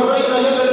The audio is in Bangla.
هريره يبلغ